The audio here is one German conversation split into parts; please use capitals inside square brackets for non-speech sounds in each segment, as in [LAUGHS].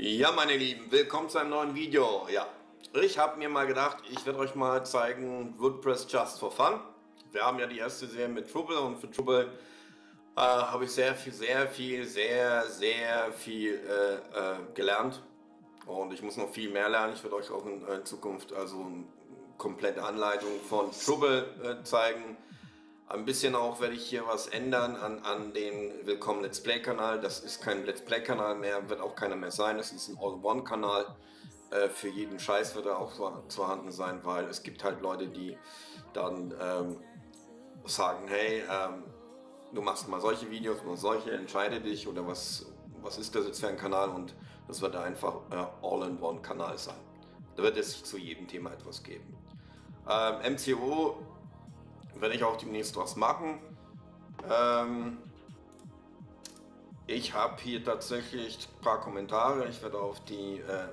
Ja, meine Lieben, willkommen zu einem neuen Video. Ja, ich habe mir mal gedacht, ich werde euch mal zeigen WordPress Just for Fun. Wir haben ja die erste Serie mit Trouble und für Trouble äh, habe ich sehr viel, sehr viel, sehr, sehr viel äh, äh, gelernt. Und ich muss noch viel mehr lernen. Ich werde euch auch in, in Zukunft also eine komplette Anleitung von Trouble äh, zeigen ein bisschen auch werde ich hier was ändern an, an den Willkommen Let's Play Kanal. Das ist kein Let's Play Kanal mehr, wird auch keiner mehr sein. Das ist ein All-One Kanal. Äh, für jeden Scheiß wird er auch vorhanden sein, weil es gibt halt Leute, die dann ähm, sagen, hey, ähm, du machst mal solche Videos, nur solche, entscheide dich oder was, was ist das jetzt für ein Kanal und das wird einfach äh, All-in-One Kanal sein. Da wird es zu jedem Thema etwas geben. Ähm, MCO werde ich auch demnächst was machen. Ähm, ich habe hier tatsächlich ein paar Kommentare. Ich werde auf die äh,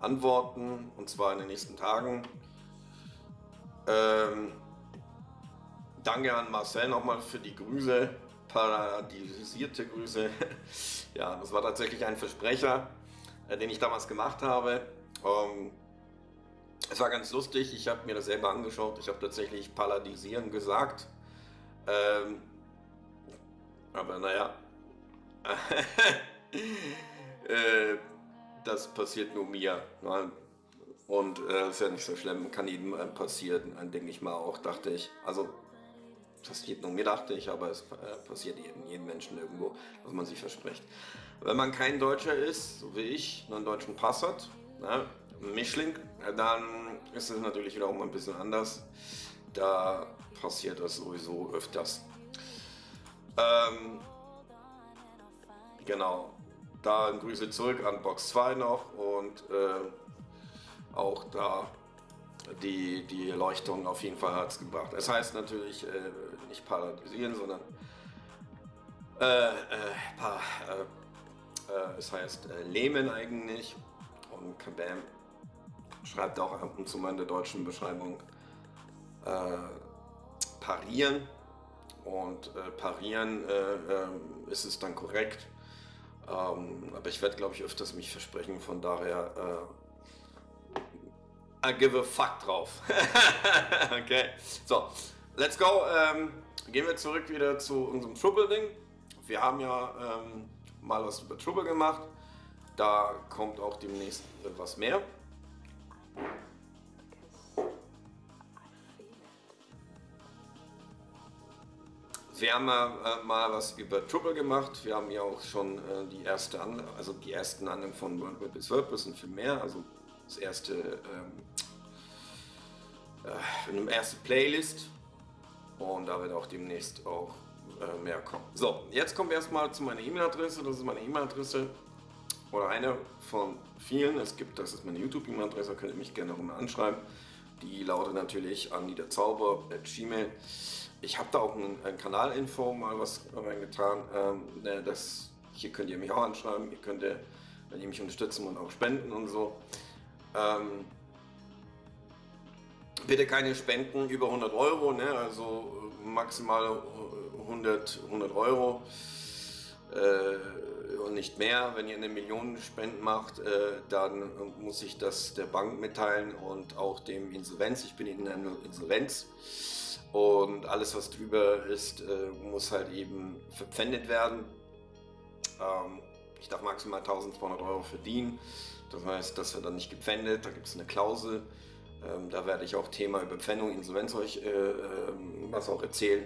antworten und zwar in den nächsten Tagen. Ähm, danke an Marcel nochmal für die Grüße, paradisierte Grüße. [LAUGHS] ja, das war tatsächlich ein Versprecher, äh, den ich damals gemacht habe. Ähm, es war ganz lustig, ich habe mir das selber angeschaut, ich habe tatsächlich Paladisieren gesagt. Ähm, aber naja, [LAUGHS] äh, das passiert nur mir. Ne? Und äh, ist ja nicht so schlimm, kann jedem äh, passieren, denke ich mal auch, dachte ich. Also, passiert nur mir, dachte ich, aber es äh, passiert jedem, jedem Menschen irgendwo, was man sich verspricht. Wenn man kein Deutscher ist, so wie ich, einen deutschen Pass hat, ne? Mischling, dann ist es natürlich wiederum ein bisschen anders. Da passiert das sowieso öfters. Ähm, genau. Da Grüße zurück an Box 2 noch und äh, auch da die, die Erleuchtung auf jeden Fall hat es gebracht. Es heißt natürlich äh, nicht paradisieren, sondern äh, äh pa, äh, äh, es heißt lähmen eigentlich und Kabam schreibt auch ab und zu mal in der deutschen Beschreibung äh, parieren. Und äh, parieren äh, ähm, ist es dann korrekt. Ähm, aber ich werde, glaube ich, öfters mich versprechen, von daher äh, I give a fuck drauf. [LAUGHS] okay, so, let's go. Ähm, gehen wir zurück wieder zu unserem Trouble-Ding. Wir haben ja ähm, mal was über Trouble gemacht. Da kommt auch demnächst etwas mehr. Wir haben äh, mal was über Trouble gemacht. Wir haben ja auch schon äh, die erste, An also die ersten anderen von WordWeb bis WordPress und viel mehr. Also das erste, ähm, äh, eine erste Playlist. Und da wird auch demnächst auch äh, mehr kommen. So, jetzt kommen wir erstmal zu meiner E-Mail-Adresse. Das ist meine E-Mail-Adresse oder eine von vielen. Es gibt, das ist meine YouTube-E-Mail-Adresse, könnt ihr mich gerne auch mal anschreiben. Die lautet natürlich an Gmail. Ich habe da auch ein, ein Kanalinfo mal was reingetan. Ähm, ne, das, hier könnt ihr mich auch anschreiben. Ihr könnt, wenn ihr mich unterstützen und auch spenden und so. Ähm, bitte keine Spenden über 100 Euro, ne? also maximal 100, 100 Euro. Äh, und nicht mehr. Wenn ihr eine Million Spenden macht, äh, dann muss ich das der Bank mitteilen und auch dem Insolvenz. Ich bin in einer Insolvenz und alles, was drüber ist, äh, muss halt eben verpfändet werden. Ähm, ich darf maximal 1200 Euro verdienen. Das heißt, das wird dann nicht gepfändet. Da gibt es eine Klausel. Ähm, da werde ich auch Thema Überpfändung, Insolvenz euch äh, ähm, was auch erzählen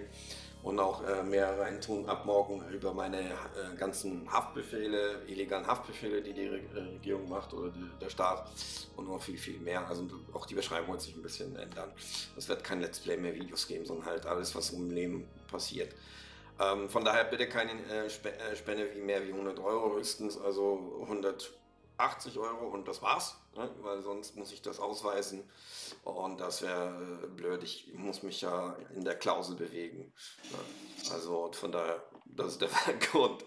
und auch äh, mehr reintun ab morgen über meine äh, ganzen Haftbefehle, illegalen Haftbefehle, die die Re äh, Regierung macht oder die, der Staat und noch viel, viel mehr. Also auch die Beschreibung wird sich ein bisschen ändern. Es wird kein Let's Play mehr Videos geben, sondern halt alles, was im Leben passiert. Ähm, von daher bitte keine äh, Sp äh, Spende wie mehr wie 100 Euro höchstens, also 100 80 Euro und das war's, ne? weil sonst muss ich das ausweisen und das wäre äh, blöd. Ich muss mich ja in der Klausel bewegen. Ne? Also von daher, das ist der [LAUGHS] Grund.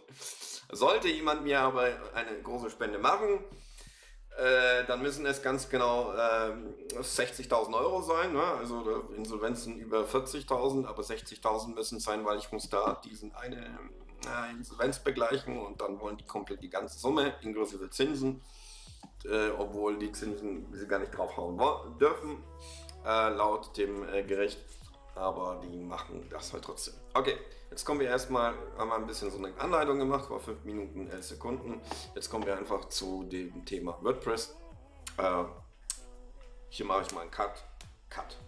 Sollte jemand mir aber eine große Spende machen, äh, dann müssen es ganz genau äh, 60.000 Euro sein, ne? also Insolvenzen über 40.000, aber 60.000 müssen sein, weil ich muss da diesen eine äh, Insolvenz begleichen und dann wollen die komplett die ganze Summe inklusive Zinsen, äh, obwohl die Zinsen sie gar nicht draufhauen dürfen, äh, laut dem äh, Gericht. Aber die machen das halt trotzdem. Okay, jetzt kommen wir erstmal, haben wir ein bisschen so eine Anleitung gemacht, war 5 Minuten, 11 Sekunden. Jetzt kommen wir einfach zu dem Thema WordPress. Äh, hier mache ich mal einen Cut. Cut.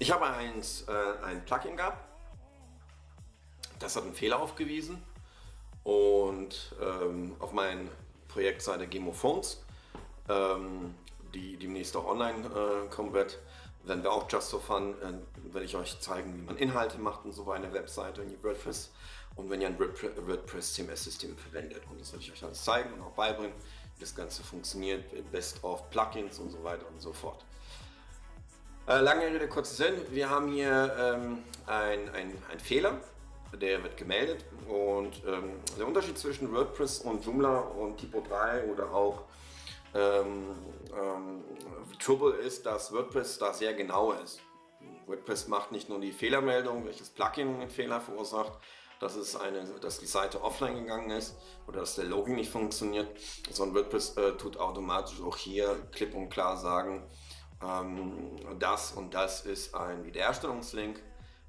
Ich habe eins, äh, ein Plugin gehabt, das hat einen Fehler aufgewiesen. Und ähm, auf meiner Projektseite Gemophones, ähm, die demnächst auch online äh, kommen wird, werden wir auch Just So Fun, äh, werde ich euch zeigen, wie man Inhalte macht und so bei einer Webseite in WordPress und wenn ihr ein WordPress CMS-System verwendet. Und das werde ich euch alles zeigen und auch beibringen, wie das Ganze funktioniert, Best of Plugins und so weiter und so fort. Äh, lange Rede, kurzer Sinn. Wir haben hier ähm, einen ein Fehler, der wird gemeldet und ähm, der Unterschied zwischen WordPress und Joomla und Typo 3 oder auch ähm, ähm, Trouble ist, dass WordPress da sehr genau ist. WordPress macht nicht nur die Fehlermeldung, welches Plugin einen Fehler verursacht, dass, es eine, dass die Seite offline gegangen ist oder dass der Login nicht funktioniert, sondern WordPress äh, tut automatisch auch hier klipp und klar sagen, ähm, das und das ist ein Wiederherstellungslink.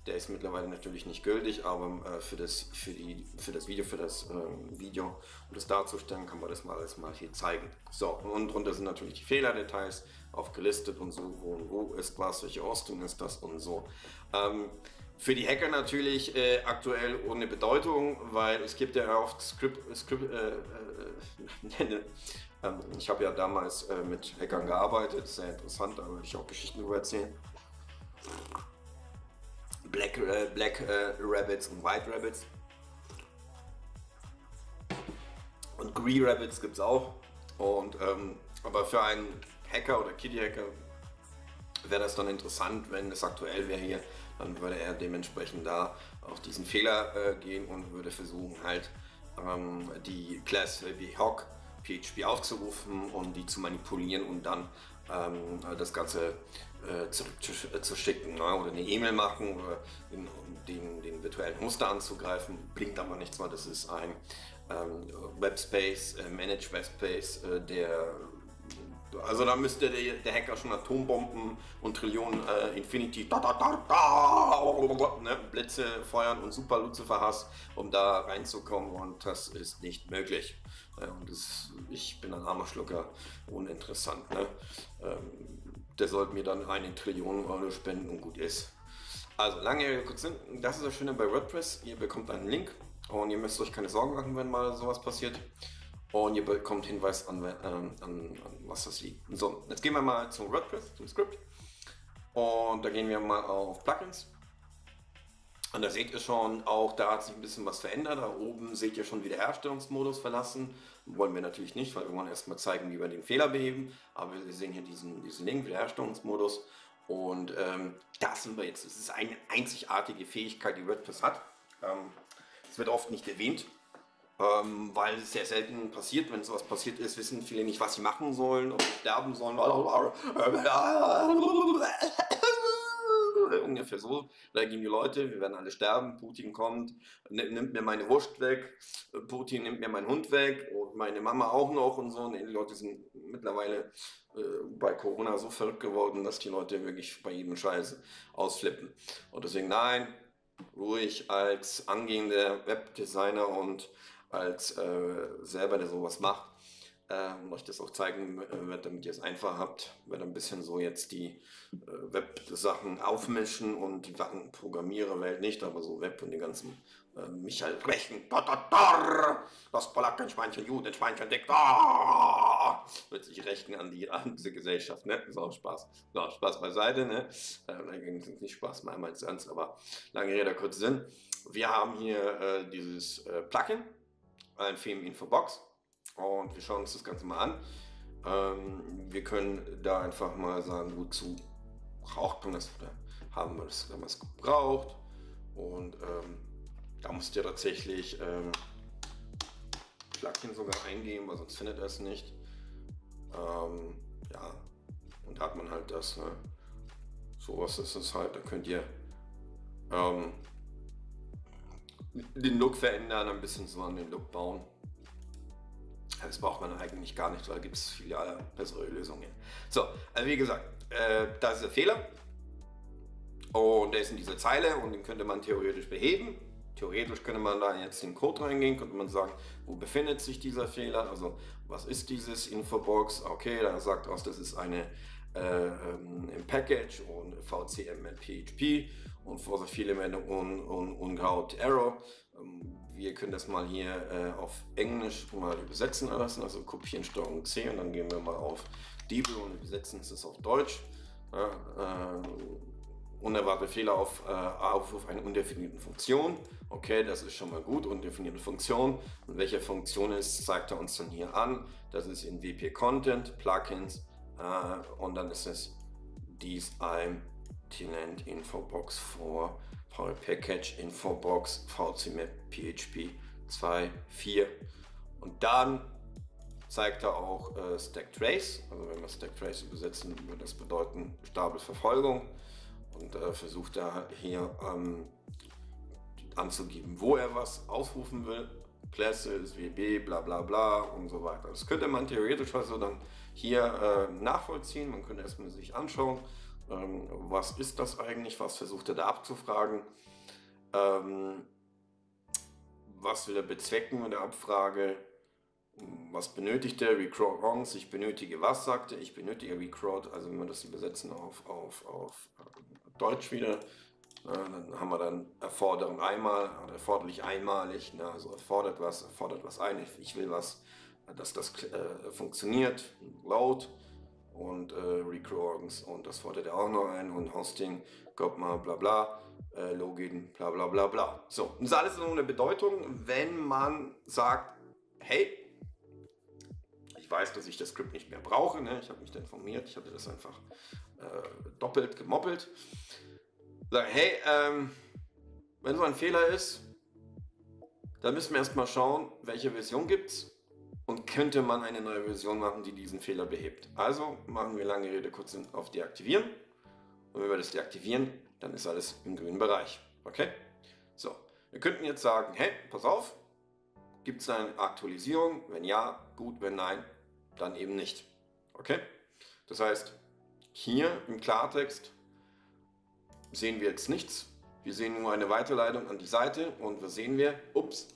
Der ist mittlerweile natürlich nicht gültig, aber äh, für, das, für, die, für das Video, für das äh, Video, um das darzustellen, kann man das mal alles mal hier zeigen. So, und drunter sind natürlich die Fehlerdetails aufgelistet und so, wo, wo ist was, welche Austung ist das und so. Ähm, für die Hacker natürlich äh, aktuell ohne Bedeutung, weil es gibt ja auch Script, Script äh, [LAUGHS] äh, ähm, ich habe ja damals äh, mit Hackern gearbeitet, sehr interessant, da würde ich auch Geschichten darüber erzählen. Black, äh, Black äh, Rabbits und White Rabbits. Und Green Rabbits gibt es auch. Und, ähm, aber für einen Hacker oder Kitty-Hacker wäre das dann interessant, wenn es aktuell wäre hier dann würde er dementsprechend da auf diesen Fehler äh, gehen und würde versuchen halt ähm, die Class wie Hawk PHP aufzurufen und die zu manipulieren und dann ähm, das Ganze äh, zurückzuschicken ne? oder eine E-Mail machen oder den, den, den, virtuellen Muster anzugreifen. Blinkt aber nichts mehr, das ist ein ähm, Webspace, äh, Managed Webspace, äh, der also da müsste der, der Hacker schon Atombomben und Trillionen äh, Infinity da, da, da, ne, Blitze feuern und super Lucifer Hass, um da reinzukommen und das ist nicht möglich. Äh, und das, ich bin ein armer Schlucker, uninteressant. Ne? Ähm, der sollte mir dann eine Trillion Euro spenden und gut ist. Also lange kurz Sinn, das ist das Schöne bei WordPress, ihr bekommt einen Link und ihr müsst euch keine Sorgen machen, wenn mal sowas passiert und ihr bekommt Hinweis an, ähm, an, an, was das liegt. So, jetzt gehen wir mal zum WordPress, zum Skript und da gehen wir mal auf Plugins. Und da seht ihr schon, auch da hat sich ein bisschen was verändert. Da oben seht ihr schon wieder Herstellungsmodus verlassen. Wollen wir natürlich nicht, weil wir wollen erstmal zeigen, wie wir den Fehler beheben. Aber wir sehen hier diesen, diesen Link, Wiederherstellungsmodus. Und ähm, das sind wir jetzt. Das ist eine einzigartige Fähigkeit, die WordPress hat. Ähm, es ähm, wird oft nicht erwähnt, ähm, weil es sehr selten passiert. Wenn sowas passiert ist, wissen viele nicht, was sie machen sollen, ob sie sterben sollen. [LAUGHS] Ungefähr so reagieren die Leute, wir werden alle sterben, Putin kommt, nimmt mir meine Wurst weg, Putin nimmt mir meinen Hund weg und meine Mama auch noch und so. Und die Leute sind mittlerweile äh, bei Corona so verrückt geworden, dass die Leute wirklich bei jedem Scheiß ausflippen. Und deswegen nein, ruhig als angehender Webdesigner und als äh, selber, der sowas macht. Äh, und euch das auch zeigen wird, damit ihr es einfach habt. Werde ein bisschen so jetzt die äh, Web-Sachen aufmischen und die Sachen Programmiererwelt nicht, aber so Web und die ganzen äh, Michael da, das Polackenschweinchen, Judenschweinchen, da, wird sich rächen an, die, an diese Gesellschaft, ne? Ist auch Spaß. So, Spaß beiseite, ne? Äh, nicht Spaß, mal ins Ernst, aber lange Rede, kurzer Sinn. Wir haben hier äh, dieses äh, Plugin, ein Film-Info-Box und wir schauen uns das Ganze mal an. Ähm, wir können da einfach mal sagen, wozu braucht man das oder haben wir das damals gebraucht und ähm, da musst ihr tatsächlich ähm, Plugin sogar eingeben, weil sonst findet er es nicht. Ähm, ja, und hat man halt das. Ne? Sowas ist es halt. Da könnt ihr ähm, den Look verändern, ein bisschen so an den Look bauen. Das braucht man eigentlich gar nicht, weil da gibt es viele bessere Lösungen. So, also wie gesagt, äh, das ist der Fehler. Und der ist in dieser Zeile und den könnte man theoretisch beheben. Theoretisch könnte man da jetzt in den Code reingehen, könnte man sagen, wo befindet sich dieser Fehler, also was ist dieses Infobox, okay, da sagt aus, das ist eine äh, ähm, Package und VCM mit PHP und for the viele und, und, und Error. Ähm, wir können das mal hier äh, auf Englisch mal übersetzen lassen, also kopieren Steuerung C und dann gehen wir mal auf Diebel und übersetzen es auf Deutsch. Ja, äh, unerwartete Fehler auf äh, Aufruf einer undefinierten Funktion. Okay, das ist schon mal gut, undefinierte Funktion. Und welche Funktion ist, zeigt er uns dann hier an. Das ist in WP Content, Plugins äh, und dann ist es dies ein Tenant Infobox for Power Package Infobox VCMap PHP 2.4 und dann zeigt er auch äh, Stack Trace, also wenn wir Stack Trace übersetzen, würde das bedeuten Stapelverfolgung und äh, versucht er hier ähm, anzugeben, wo er was aufrufen will. Classes, WB, bla bla bla und so weiter. Das könnte man theoretisch also dann hier äh, nachvollziehen. Man könnte erstmal sich anschauen, ähm, was ist das eigentlich, was versucht er da abzufragen, ähm, was will er bezwecken mit der Abfrage, was benötigt er, Recruit Wrongs, ich benötige was, sagte ich benötige Recruit, also wenn wir das übersetzen auf, auf, auf Deutsch wieder, na, dann haben wir dann erfordern einmal erforderlich einmalig, na, also erfordert was, erfordert was ein, ich will was, dass das äh, funktioniert, Load und äh, Recruitings und das fordert er auch noch ein und Hosting, Gopma, bla bla, äh, Login, bla bla bla bla. So, das ist alles nur eine Bedeutung, wenn man sagt, hey, ich weiß, dass ich das Skript nicht mehr brauche, ne? ich habe mich da informiert, ich hatte das einfach äh, doppelt gemoppelt sagen, hey, ähm, wenn so ein Fehler ist, dann müssen wir erstmal schauen, welche Version gibt es und könnte man eine neue Version machen, die diesen Fehler behebt. Also machen wir lange Rede kurz auf Deaktivieren. Und wenn wir das deaktivieren, dann ist alles im grünen Bereich. Okay? So, wir könnten jetzt sagen, hey, pass auf, gibt es eine Aktualisierung? Wenn ja, gut, wenn nein, dann eben nicht. Okay? Das heißt, hier im Klartext sehen wir jetzt nichts. Wir sehen nur eine Weiterleitung an die Seite und was sehen wir? Ups,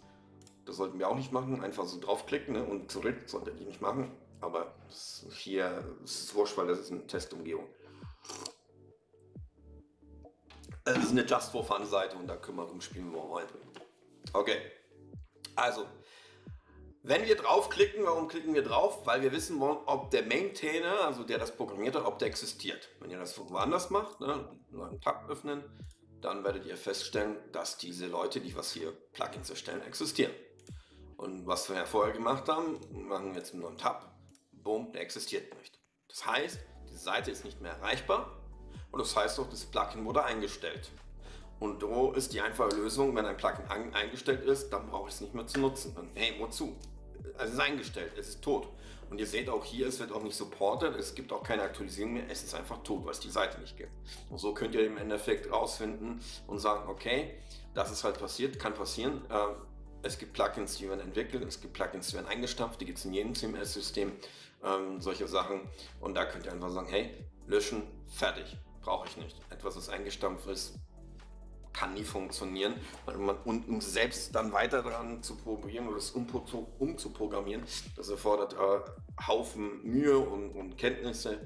das sollten wir auch nicht machen. Einfach so draufklicken ne? und zurück sollte ich nicht machen. Aber hier ist es wurscht, weil das ist eine Testumgebung. Es ist eine Just for Fun Seite und da können wir rumspielen, wo wir wollen. Okay, also wenn wir draufklicken, warum klicken wir drauf? Weil wir wissen wollen, ob der Maintainer, also der das programmiert hat, ob der existiert. Wenn ihr das woanders macht, ne, einen Tab öffnen, dann werdet ihr feststellen, dass diese Leute, die was hier Plugins erstellen, existieren. Und was wir ja vorher gemacht haben, machen wir jetzt einen neuen Tab. Boom, der existiert nicht. Das heißt, die Seite ist nicht mehr erreichbar und das heißt auch, das Plugin wurde eingestellt. Und so ist die einfache Lösung, wenn ein Plugin eingestellt ist, dann brauche ich es nicht mehr zu nutzen. Dann, hey, wozu? es ist eingestellt, es ist tot. Und ihr seht auch hier, es wird auch nicht supported, es gibt auch keine Aktualisierung mehr, es ist einfach tot, weil es die Seite nicht gibt. Und so könnt ihr im Endeffekt rausfinden und sagen, okay, das ist halt passiert, kann passieren. Ähm, es gibt Plugins, die werden entwickelt, es gibt Plugins, die werden eingestampft, die gibt es in jedem CMS-System, ähm, solche Sachen. Und da könnt ihr einfach sagen, hey, löschen, fertig, brauche ich nicht. Etwas, das eingestampft ist, kann nie funktionieren. Und um selbst dann weiter daran zu probieren oder es umzuprogrammieren, das erfordert äh, Haufen Mühe und, und Kenntnisse.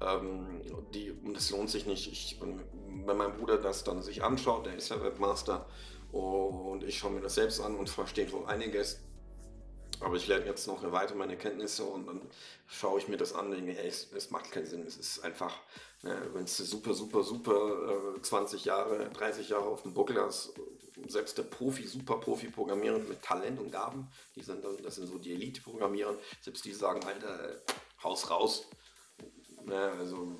Ähm, die, und das lohnt sich nicht. Ich, wenn mein Bruder das dann sich anschaut, der ist ja Webmaster, und ich schaue mir das selbst an und verstehe so einiges. Aber ich lerne jetzt noch weiter meine Kenntnisse und dann schaue ich mir das an und denke, hey, es, es macht keinen Sinn. Es ist einfach wenn es super, super, super äh, 20 Jahre, 30 Jahre auf dem Buckel hast, selbst der Profi, super Profi-Programmierer mit Talent und Gaben, die sind dann, das sind so die Elite-Programmierer, selbst die sagen, Alter, Haus raus. Ne, also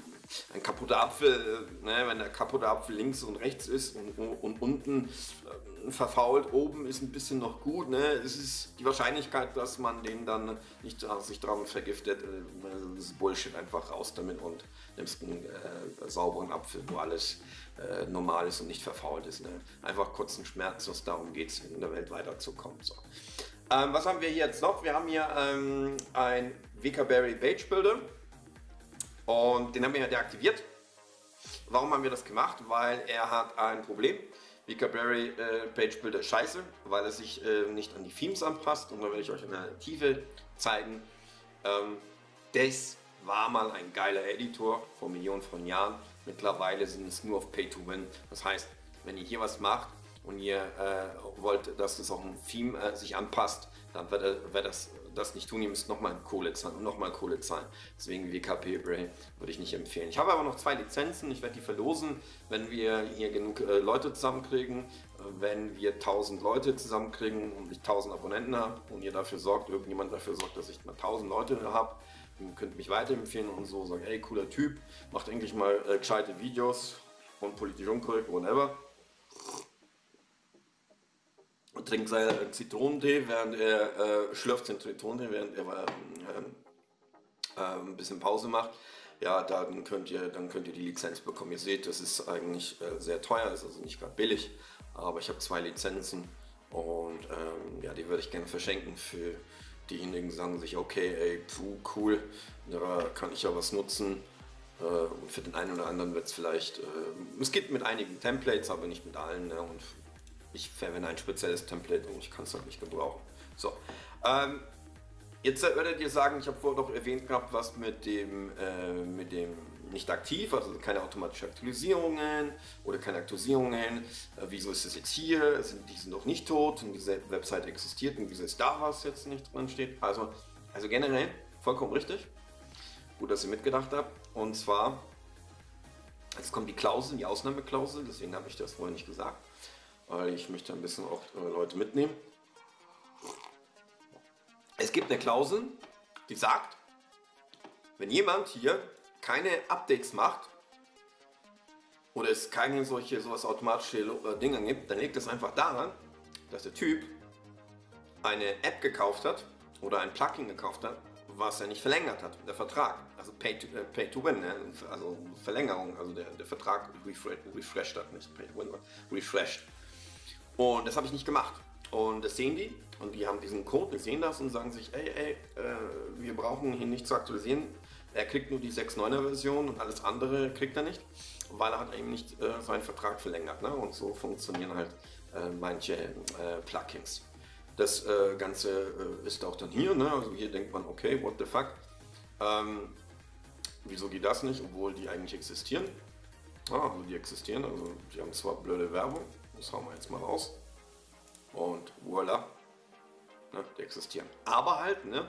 ein kaputter Apfel, ne, wenn der kaputte Apfel links und rechts ist und, und unten verfault, oben ist ein bisschen noch gut. Ne? Es ist die Wahrscheinlichkeit, dass man den dann nicht äh, sich daran vergiftet, äh, ist Bullshit, einfach raus damit und nimmst einen äh, sauberen Apfel, wo alles äh, normal ist und nicht verfault ist. Ne? Einfach kurzen Schmerzlos, darum geht es, in der Welt weiterzukommen. So. Ähm, was haben wir hier jetzt noch? Wir haben hier ähm, ein Vicaberry Page Builder und den haben wir ja deaktiviert. Warum haben wir das gemacht? Weil er hat ein Problem. Vicaberry äh, Page Builder scheiße, weil er sich äh, nicht an die Themes anpasst. Und da werde ich euch eine Tiefe zeigen. Ähm, das war mal ein geiler Editor vor Millionen von Jahren. Mittlerweile sind es nur auf Pay to Win. Das heißt, wenn ihr hier was macht und ihr äh, wollt, dass das auch ein Theme äh, sich anpasst, dann wird, wird das das nicht tun, ihr müsst nochmal Kohle zahlen und nochmal Kohle zahlen. Deswegen WKP Bray würde ich nicht empfehlen. Ich habe aber noch zwei Lizenzen, ich werde die verlosen, wenn wir hier genug äh, Leute zusammenkriegen. Äh, wenn wir 1000 Leute zusammenkriegen und ich 1000 Abonnenten habe und ihr dafür sorgt, irgendjemand dafür sorgt, dass ich mal 1000 Leute habe, ihr könnt mich weiterempfehlen und so sagen, ey, cooler Typ, macht endlich mal äh, gescheite Videos und politisch unkorrekt, whatever trinkt seinen Zitronentee, während er äh, schlürft den Zitronentee, während er äh, ein bisschen Pause macht. Ja, dann könnt ihr, dann könnt ihr die Lizenz bekommen. Ihr seht, das ist eigentlich äh, sehr teuer, ist also nicht gerade billig, aber ich habe zwei Lizenzen und ähm, ja, die würde ich gerne verschenken für diejenigen, die sagen sich, okay, ey, puh, cool, da kann ich ja was nutzen. Äh, und für den einen oder anderen wird es vielleicht, äh, es geht mit einigen Templates, aber nicht mit allen. Ne? Und ich verwende ein spezielles Template und ich kann es halt nicht gebrauchen. So, ähm, jetzt werdet ihr sagen, ich habe vorher doch erwähnt gehabt, was mit dem, äh, mit dem nicht aktiv, also keine automatischen Aktualisierungen oder keine Aktualisierungen. Äh, wieso ist das jetzt hier? Sind, die sind doch nicht tot und diese Website existiert und wieso ist da was jetzt nicht drin steht? Also, also generell vollkommen richtig. Gut, dass ihr mitgedacht habt. Und zwar, jetzt kommt die Klausel, die Ausnahmeklausel, deswegen habe ich das vorher nicht gesagt weil ich möchte ein bisschen auch äh, Leute mitnehmen. Es gibt eine Klausel, die sagt, wenn jemand hier keine Updates macht oder es keine solche sowas automatische Dinge gibt, dann liegt es einfach daran, dass der Typ eine App gekauft hat oder ein Plugin gekauft hat, was er nicht verlängert hat, der Vertrag. Also Pay to, äh, pay to Win, ne? also Verlängerung, also der, der Vertrag refresh, refreshed hat, nicht Pay to Win, refreshed. Und das habe ich nicht gemacht. Und das sehen die und die haben diesen Code, die sehen das und sagen sich, ey, ey, äh, wir brauchen hier nicht zu aktualisieren. Er kriegt nur die 6.9er Version und alles andere kriegt er nicht, weil er hat eben nicht äh, seinen Vertrag verlängert. Ne? Und so funktionieren halt äh, manche äh, Plugins. Das äh, Ganze äh, ist auch dann hier, ne? also hier denkt man, okay, what the fuck, ähm, wieso geht das nicht, obwohl die eigentlich existieren. Ah, also die existieren, also die haben zwar blöde Werbung, das hauen wir jetzt mal raus. Und voila. Ne, die existieren. Aber halt, ne?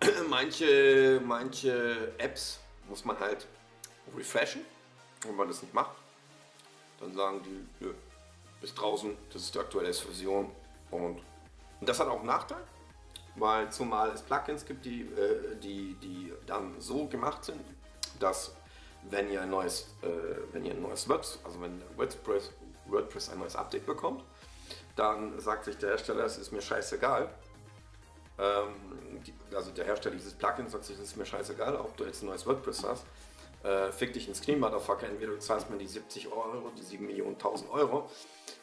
[CLEARS THROAT] manche, manche Apps muss man halt refreshen. Wenn man das nicht macht, dann sagen die, nö, bis draußen, das ist die aktuelle Version. Und, und das hat auch einen Nachteil, weil zumal es Plugins gibt, die, äh, die, die dann so gemacht sind, dass wenn ihr ein neues, äh, wenn ihr ein neues WordPress, also wenn WordPress, WordPress ein neues Update bekommt, dann sagt sich der Hersteller, es ist mir scheißegal. Ähm, die, also der Hersteller dieses Plugins sagt sich, es ist mir scheißegal, ob du jetzt ein neues WordPress hast. Äh, fick dich ins Knie, Motherfucker. Entweder du zahlst mir die 70 Euro, die 7 Millionen 1000 Euro,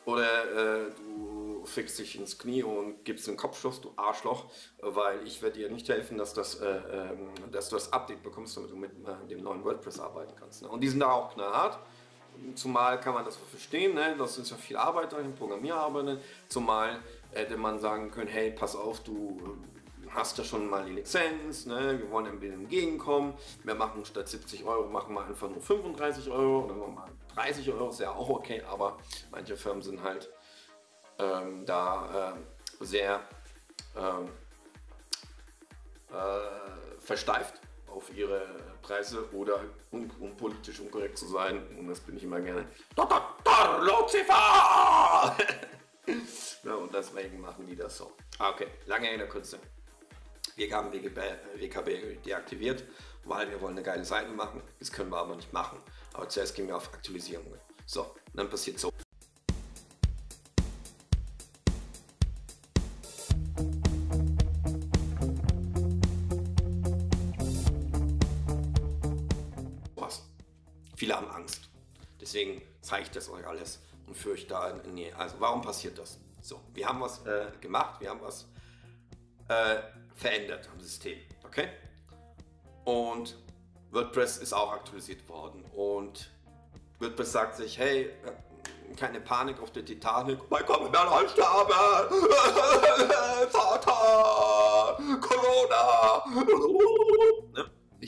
oder äh, du fickst dich ins Knie und gibst einen Kopfschuss, du Arschloch, weil ich werde dir nicht helfen, dass, das, äh, ähm, dass du das Update bekommst, damit du mit äh, dem neuen WordPress arbeiten kannst. Ne? Und die sind da auch knallhart. Zumal kann man das verstehen, ne? das ist ja viel Arbeit dahin, Programmierarbeit. Ne? Zumal hätte man sagen können, hey, pass auf, du hast ja schon mal die Lizenz, ne? wir wollen ein bisschen entgegenkommen. Wir machen statt 70 Euro, machen wir einfach nur 35 Euro oder mal 30 Euro, ist ja auch okay, aber manche Firmen sind halt ähm, da äh, sehr ähm, äh, versteift auf ihre Preise oder um, um, politisch unkorrekt zu sein. Und das bin ich immer gerne. Dr. Lucifer! [LAUGHS] ja, und deswegen machen die das so. Ah, okay, lange Rede, kurze. Wir haben WKB, WKB deaktiviert, weil wir wollen eine geile Seite machen. Das können wir aber nicht machen. Aber zuerst gehen wir auf Aktualisierungen. So, dann passiert so. Zeige das euch alles und führe euch in Nähe. Also warum passiert das? So, wir haben was äh, gemacht, wir haben was äh, verändert am System. Okay? Und WordPress ist auch aktualisiert worden. Und WordPress sagt sich, hey, äh, keine Panik auf der Titanic. Mein Gott, wir alle sterben. [LAUGHS] Vater, Corona.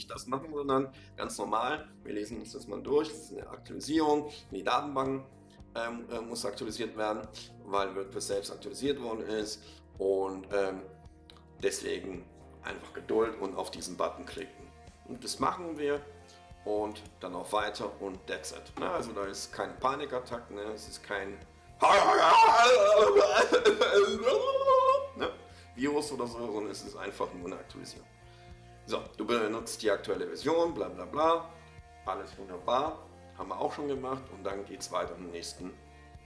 Ne? Nicht das machen, sondern ganz normal. Wir lesen uns das mal durch. Das ist eine Aktualisierung. Die Datenbank ähm, äh, muss aktualisiert werden, weil WordPress selbst aktualisiert worden ist. Und ähm, deswegen einfach Geduld und auf diesen Button klicken. Und das machen wir und dann auch weiter und that's it. Na, also da ist keine Panikattacken, ne? es ist kein [LAUGHS] ne? Virus oder so, sondern es ist einfach nur eine Aktualisierung. So, du benutzt die aktuelle Version, bla bla bla, alles wunderbar, haben wir auch schon gemacht und dann geht es weiter im nächsten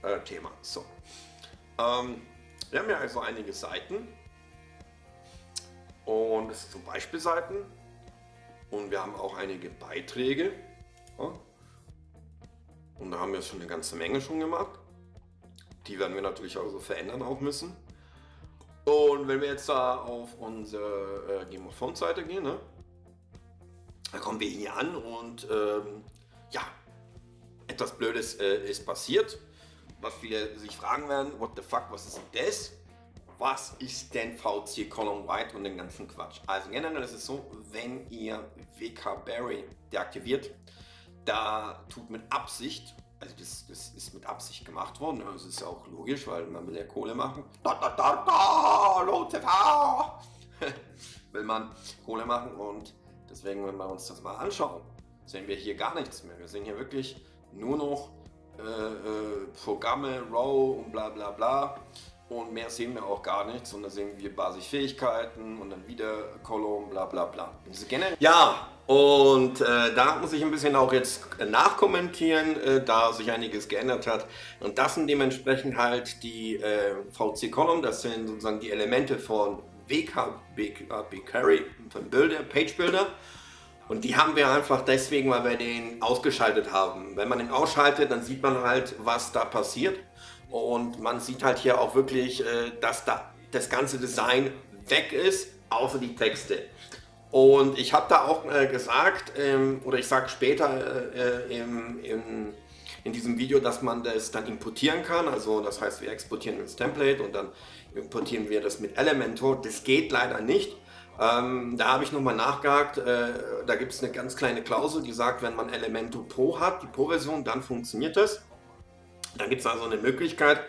äh, Thema. So, ähm, wir haben ja also einige Seiten und es sind so Beispielseiten und wir haben auch einige Beiträge. Ja. Und da haben wir schon eine ganze Menge schon gemacht. Die werden wir natürlich auch so verändern auch müssen. Und wenn wir jetzt da auf unsere äh, Game of Thrones Seite gehen, ne, da kommen wir hier an und ähm, ja, etwas Blödes äh, ist passiert. Was viele sich fragen werden, what the fuck, was ist das? was ist denn VC Column White und den ganzen Quatsch? Also generell ist es so, wenn ihr WK Barry deaktiviert, da tut mit Absicht, also das, das ist mit Absicht gemacht worden, das ist ja auch logisch, weil man will ja Kohle machen. Da, da, da, da, [LAUGHS] will man Kohle machen und deswegen, wenn wir uns das mal anschauen, sehen wir hier gar nichts mehr. Wir sehen hier wirklich nur noch äh, äh, Programme, Row und bla bla bla. Und mehr sehen wir auch gar nicht, sondern sehen wir Basisfähigkeiten und dann wieder Column, bla bla bla. Ja, und äh, da muss ich ein bisschen auch jetzt nachkommentieren, äh, da sich einiges geändert hat. Und das sind dementsprechend halt die äh, VC Column, das sind sozusagen die Elemente von WKB Carry, von Builder, Page Builder. Und die haben wir einfach deswegen, weil wir den ausgeschaltet haben. Wenn man den ausschaltet, dann sieht man halt, was da passiert. Und man sieht halt hier auch wirklich, äh, dass da das ganze Design weg ist, außer die Texte. Und ich habe da auch äh, gesagt, ähm, oder ich sage später äh, in diesem Video, dass man das dann importieren kann. Also das heißt, wir exportieren ins Template und dann importieren wir das mit Elementor. Das geht leider nicht. Ähm, da habe ich nochmal nachgehakt. Äh, da gibt es eine ganz kleine Klausel, die sagt, wenn man Elementor Pro hat, die Pro-Version, dann funktioniert das. Da gibt es also eine Möglichkeit,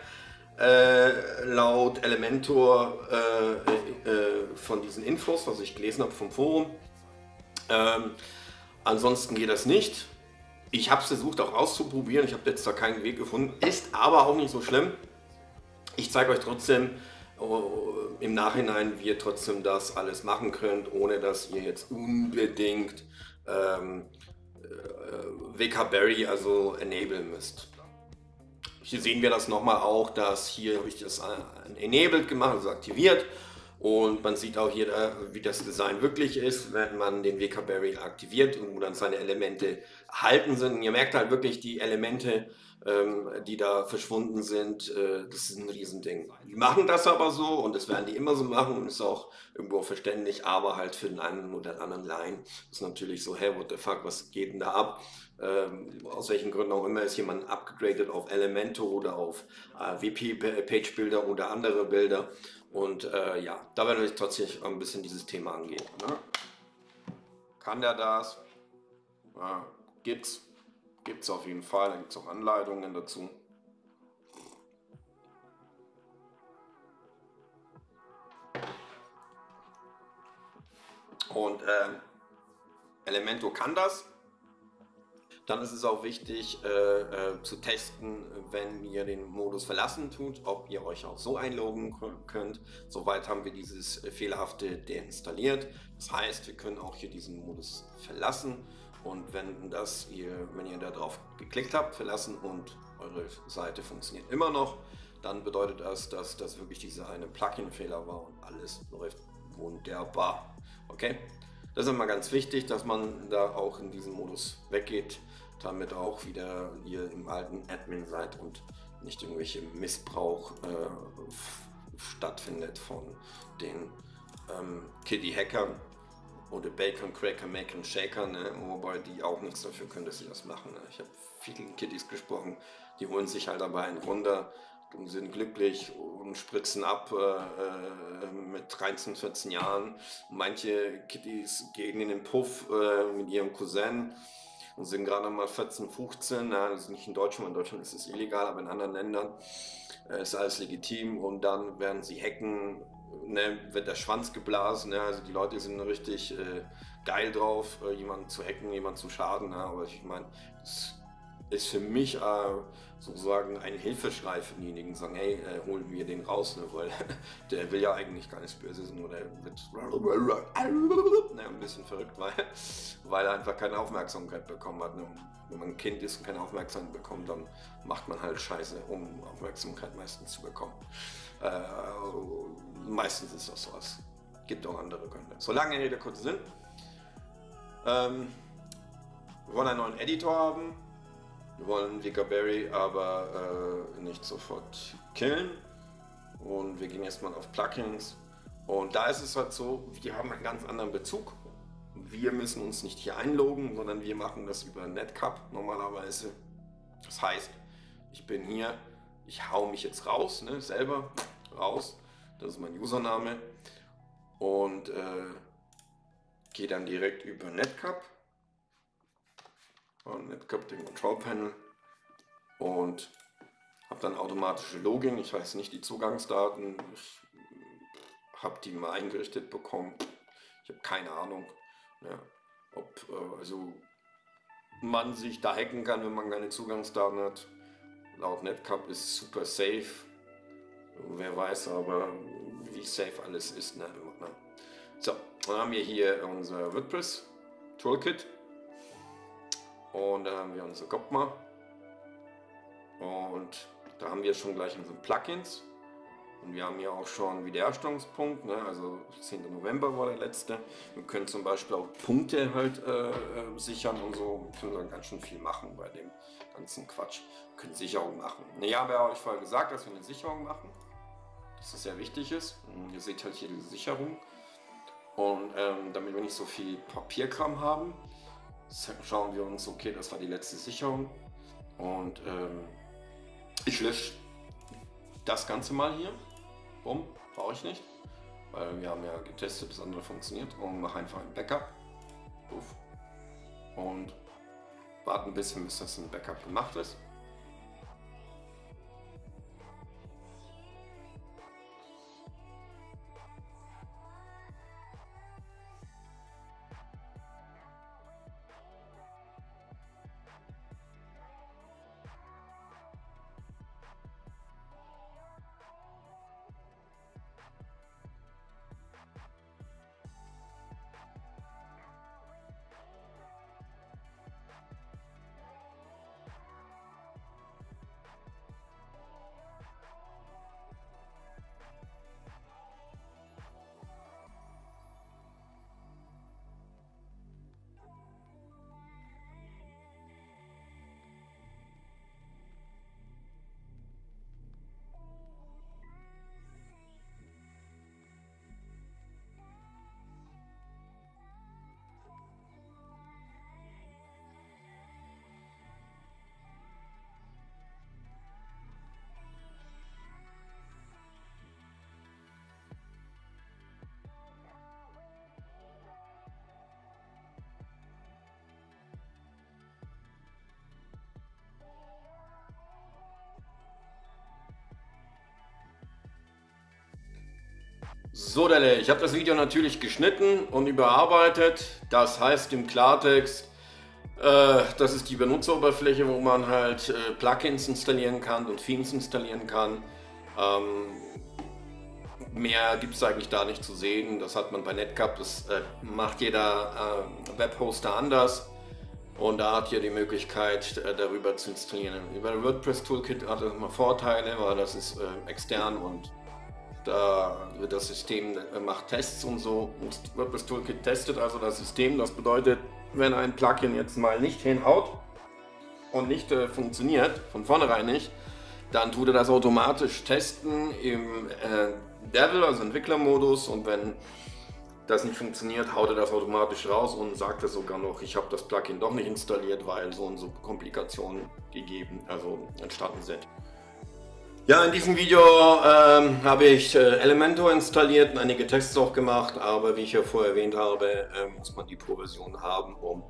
äh, laut Elementor äh, äh, von diesen Infos, was ich gelesen habe vom Forum. Ähm, ansonsten geht das nicht. Ich habe es versucht auch auszuprobieren, ich habe jetzt da keinen Weg gefunden, ist aber auch nicht so schlimm. Ich zeige euch trotzdem oh, im Nachhinein, wie ihr trotzdem das alles machen könnt, ohne dass ihr jetzt unbedingt ähm, äh, WK Berry also enablen müsst. Hier sehen wir das nochmal auch, dass hier habe ich das enabled gemacht, also aktiviert. Und man sieht auch hier, äh, wie das Design wirklich ist, wenn man den WK-Berry aktiviert und wo dann seine Elemente erhalten sind. Und ihr merkt halt wirklich die Elemente, ähm, die da verschwunden sind, äh, das ist ein Riesending. Die machen das aber so und das werden die immer so machen und ist auch irgendwo verständlich, aber halt für den einen oder anderen Line ist natürlich so, hey, what the fuck, was geht denn da ab? Ähm, aus welchen Gründen auch immer, ist jemand upgradet auf Elementor oder auf äh, VP-Page-Bilder oder andere Bilder. Und äh, ja, da werden wir trotzdem ein bisschen dieses Thema angehen. Ne? Kann der das? Ja, gibt's. Gibt's auf jeden Fall. Da gibt es auch Anleitungen dazu. Und äh, Elementor kann das. Dann ist es auch wichtig äh, äh, zu testen, wenn ihr den Modus verlassen tut, ob ihr euch auch so einloggen könnt. Soweit haben wir dieses äh, fehlerhafte deinstalliert. Das heißt, wir können auch hier diesen Modus verlassen und wenn das ihr, wenn ihr darauf geklickt habt, verlassen und eure Seite funktioniert immer noch, dann bedeutet das, dass das wirklich dieser eine Plugin-Fehler war und alles läuft wunderbar. Okay? Das ist immer ganz wichtig, dass man da auch in diesem Modus weggeht damit auch wieder ihr im alten Admin seid und nicht irgendwelche Missbrauch äh, stattfindet von den ähm, Kiddie-Hackern oder Bacon Cracker Macon Shaker, ne? wobei die auch nichts dafür können, dass sie das machen. Ne? Ich habe vielen Kiddies gesprochen, die holen sich halt dabei einen runter und sind glücklich und spritzen ab äh, äh mit 13, 14 Jahren. Manche Kiddies gehen in den Puff äh, mit ihrem Cousin und sind gerade mal 14, 15. Ja, das ist nicht in Deutschland, in Deutschland ist es illegal, aber in anderen Ländern äh, ist alles legitim und dann werden sie hacken ne, wird der Schwanz geblasen. Ne? Also die Leute sind richtig äh, geil drauf, äh, jemanden zu hacken, jemanden zu schaden. Ne? Aber ich meine, das ist für mich äh, sozusagen ein Hilfeschrei für diejenigen, die sagen, hey, äh, holen wir den raus, ne? weil [LAUGHS] der will ja eigentlich gar nichts Böses, nur der wird [LAUGHS] ne, ein bisschen verrückt, weil, weil er einfach keine Aufmerksamkeit bekommen hat. Ne? Wenn man ein Kind ist und keine Aufmerksamkeit bekommt, dann macht man halt Scheiße, um Aufmerksamkeit meistens zu bekommen. Äh, meistens ist das so. Es gibt auch andere Gründe. So lange Rede, kurzer Sinn. Ähm, wir wollen einen neuen Editor haben. Wir wollen Vika Berry aber äh, nicht sofort killen. Und wir gehen erstmal auf Plugins. Und da ist es halt so, wir haben einen ganz anderen Bezug. Wir müssen uns nicht hier einloggen, sondern wir machen das über Netcup normalerweise. Das heißt, ich bin hier, ich hau mich jetzt raus, ne, selber raus. Das ist mein Username. Und äh, gehe dann direkt über Netcup. Und Netcup den Control Panel. Und habe dann automatische Login. Ich weiß nicht die Zugangsdaten. Ich habe die mal eingerichtet bekommen. Ich habe keine Ahnung, ja, ob äh, also man sich da hacken kann, wenn man keine Zugangsdaten hat. Laut Netcup ist super safe. Wer weiß aber, wie safe alles ist. Ne? So, dann haben wir hier unser WordPress Toolkit. Und da haben wir unser Gopma. Und da haben wir schon gleich unsere Plugins. Und wir haben hier auch schon Wiederherstellungspunkt, ne? also 10. November war der letzte. Wir können zum Beispiel auch Punkte halt äh, äh sichern und so. Wir können dann ganz schön viel machen bei dem ganzen Quatsch. Wir können Sicherung machen. Ne, ja, habe ich vorher gesagt, dass wir eine Sicherung machen dass das sehr wichtig ist. Ihr seht halt hier die Sicherung. Und ähm, damit wir nicht so viel Papierkram haben, schauen wir uns, okay, das war die letzte Sicherung. Und ähm, ich lösche das Ganze mal hier. Bumm, brauche ich nicht. Weil wir haben ja getestet, das andere funktioniert. Und mache einfach ein Backup. Uff. Und warten ein bisschen, bis das ein Backup gemacht ist. So, Delle, ich habe das Video natürlich geschnitten und überarbeitet. Das heißt im Klartext, äh, das ist die Benutzeroberfläche, wo man halt äh, Plugins installieren kann und Themes installieren kann. Ähm, mehr gibt es eigentlich da nicht zu sehen. Das hat man bei Netcup. Das äh, macht jeder äh, Webhoster anders. Und da hat ihr die Möglichkeit, äh, darüber zu installieren. Über WordPress Toolkit hat es immer Vorteile, weil das ist äh, extern und da das System äh, macht Tests und so. Und WordPress Toolkit testet also das System. Das bedeutet, wenn ein Plugin jetzt mal nicht hinhaut, und nicht äh, funktioniert, von vornherein nicht, dann tut er das automatisch testen im äh, Devil, also Entwicklermodus und wenn das nicht funktioniert, haut er das automatisch raus und sagt er sogar noch, ich habe das Plugin doch nicht installiert, weil so und so Komplikationen gegeben, also entstanden sind. Ja, in diesem Video ähm, habe ich äh, Elementor installiert und einige Tests auch gemacht, aber wie ich ja vorher erwähnt habe, äh, muss man die Pro-Version haben, um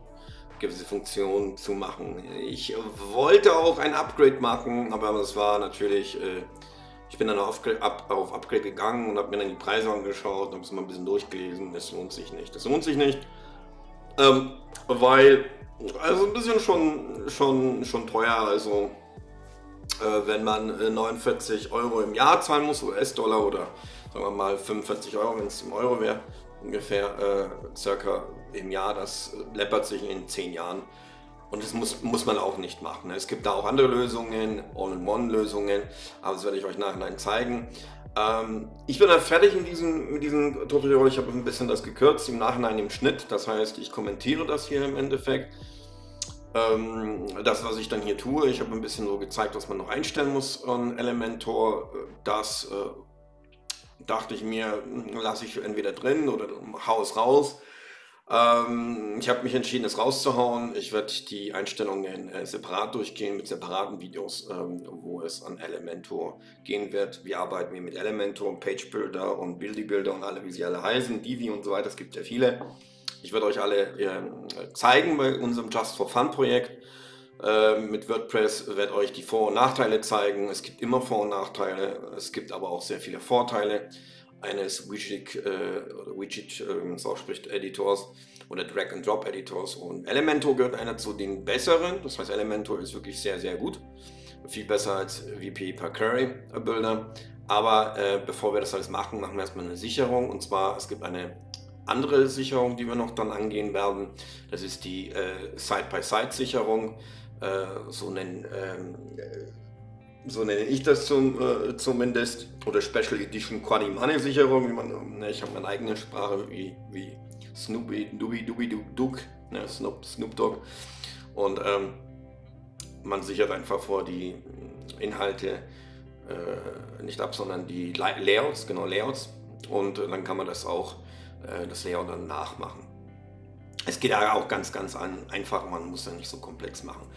gewisse Funktionen zu machen. Ich wollte auch ein Upgrade machen, aber es war natürlich, äh, ich bin dann auf up, auf Upgrade gegangen und habe mir dann die Preise angeschaut, habe es mal ein bisschen durchgelesen, das lohnt sich nicht. Das lohnt sich nicht, ähm, weil, also ein bisschen schon, schon, schon teuer, also wenn man 49 äh, Euro im Jahr zahlen muss, US-Dollar oder sagen wir mal 45 Euro, wenn es im Euro wäre, ungefähr äh, circa im Jahr, das läppert sich in 10 Jahren. Und das muss, muss man auch nicht machen. Es gibt da auch andere Lösungen, All-in-One-Lösungen, aber das werde ich euch nachher zeigen. Ähm, ich bin dann fertig in diesem, mit diesem Tutorial. Ich habe ein bisschen das gekürzt im Nachhinein im Schnitt. Das heißt, ich kommentiere das hier im Endeffekt. Ähm, das, was ich dann hier tue, ich habe ein bisschen so gezeigt, was man noch einstellen muss an Elementor. Das äh, dachte ich mir, lasse ich entweder drin oder hau es raus. Ähm, ich habe mich entschieden, es rauszuhauen. Ich werde die Einstellungen äh, separat durchgehen mit separaten Videos, ähm, wo es an Elementor gehen wird. Wir arbeiten hier mit Elementor, Page Builder und Buildy Builder und alle, wie sie alle heißen, Divi und so weiter. Es gibt ja viele. Ich werde euch alle äh, zeigen bei unserem Just for Fun Projekt. Äh, mit WordPress werde euch die Vor- und Nachteile zeigen. Es gibt immer Vor- und Nachteile. Es gibt aber auch sehr viele Vorteile eines Widget, äh, Widget äh, so spricht, Editors oder Drag-and-Drop-Editors. Und Elementor gehört einer zu den besseren. Das heißt, Elementor ist wirklich sehr, sehr gut. Viel besser als VP per Query Builder. Aber äh, bevor wir das alles machen, machen wir erstmal eine Sicherung. Und zwar, es gibt eine andere Sicherung, die wir noch dann angehen werden. Das ist die äh, Side-by-Side-Sicherung. Äh, so, nennen, ähm, so nenne ich das zum, äh, zumindest. Oder Special Edition Quaddy Money Sicherung. Wie man, ne, ich habe meine eigene Sprache wie, wie Snoopy, Dubi, Dubi, Duck, ne, Snoop, Snoop Dogg. Und ähm, man sichert einfach vor die Inhalte äh, nicht ab, sondern die Layouts, genau Layouts. Und äh, dann kann man das auch äh, das Layout dann nachmachen. Es geht ja auch ganz, ganz einfach, man muss ja nicht so komplex machen.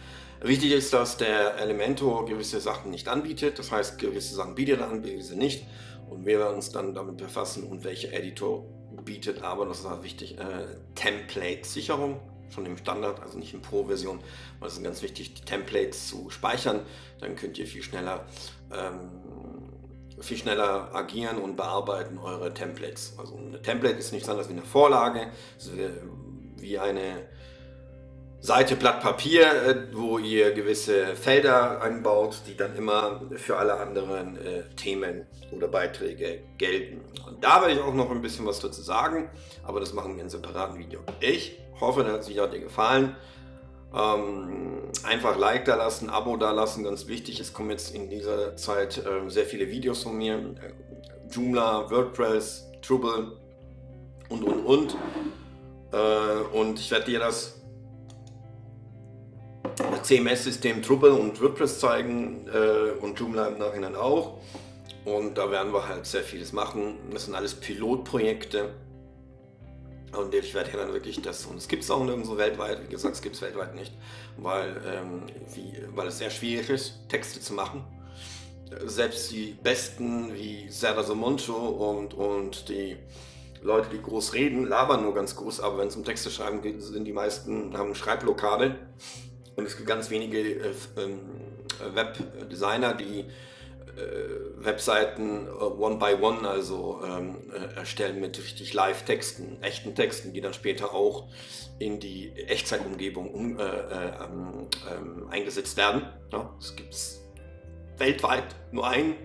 Wichtig ist, dass der Elementor gewisse Sachen nicht anbietet, das heißt, gewisse Sachen bietet er an, gewisse nicht. Und wir werden uns dann damit befassen und welche Editor bietet, aber das ist auch wichtig, äh, Template-Sicherung, schon im Standard, also nicht in Pro-Version, weil es ist ganz wichtig, die Templates zu speichern, dann könnt ihr viel schneller ähm, viel schneller agieren und bearbeiten eure Templates. Also eine Template ist nichts anderes wie eine Vorlage, wie eine Seite Blatt Papier, äh, wo ihr gewisse Felder einbaut, die dann immer für alle anderen äh, Themen oder Beiträge gelten. Und da werde ich auch noch ein bisschen was dazu sagen, aber das machen wir in einem separaten Video. Ich hoffe, das hat dir gefallen. Ähm, einfach Like da lassen, Abo da lassen, ganz wichtig. Es kommen jetzt in dieser Zeit äh, sehr viele Videos von mir. Äh, Joomla, WordPress, Trouble und und und. Äh, und ich werde dir das CMS-System Trouble und WordPress zeigen äh, und Joomla im Nachhinein auch. Und da werden wir halt sehr vieles machen. Das sind alles Pilotprojekte. Und ich werde hier dann wirklich das, und es gibt es auch nirgendwo weltweit, wie gesagt, es gibt es weltweit nicht, weil, ähm, wie, weil es sehr schwierig ist, Texte zu machen. Selbst die Besten wie Serdar Somoncho und, und die Leute, die groß reden, labern nur ganz groß, aber wenn es um Texte schreiben geht, sind die meisten, haben Schreibblockade. Und es gibt ganz wenige äh, ähm, Webdesigner, die äh, Webseiten äh, one by one, also ähm, äh, erstellen mit richtig Live-Texten, echten Texten, die dann später auch in die Echtzeitumgebung um, äh, äh ähm, ähm, eingesetzt werden. Ja, es gibt weltweit nur einen,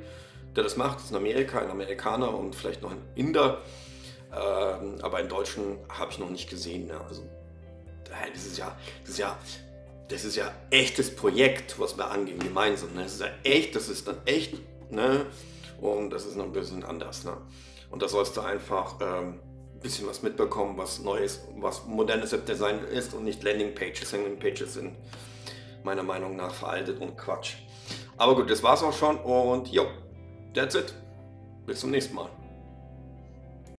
der das macht, das ist in Amerika, ein Amerikaner und vielleicht noch ein Inder. Ähm, aber einen Deutschen habe ich noch nicht gesehen. Ja. Also, das ist ja, das ist ja das ist ja echtes Projekt, was wir angehen gemeinsam. Ne? Das ist ja echt, das ist dann echt. Ne? Und das ist noch ein bisschen anders. Ne? Und da sollst du einfach ähm, ein bisschen was mitbekommen, was Neues, was modernes Webdesign ist und nicht Landingpages. Landingpages sind meiner Meinung nach veraltet und Quatsch. Aber gut, das war's auch schon und jo, that's it. Bis zum nächsten Mal.